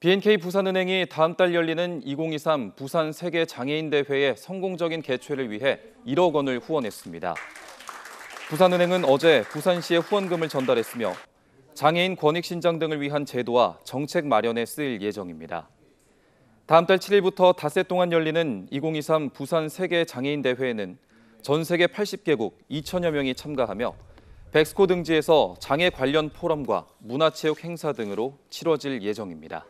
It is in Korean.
BNK 부산은행이 다음 달 열리는 2023 부산 세계 장애인 대회의 성공적인 개최를 위해 1억 원을 후원했습니다. 부산은행은 어제 부산시에 후원금을 전달했으며 장애인 권익 신장 등을 위한 제도와 정책 마련에 쓰일 예정입니다. 다음 달 7일부터 닷새 동안 열리는 2023 부산 세계 장애인 대회에는 전 세계 80개국 2천여 명이 참가하며 백스코 등지에서 장애 관련 포럼과 문화체육 행사 등으로 치러질 예정입니다.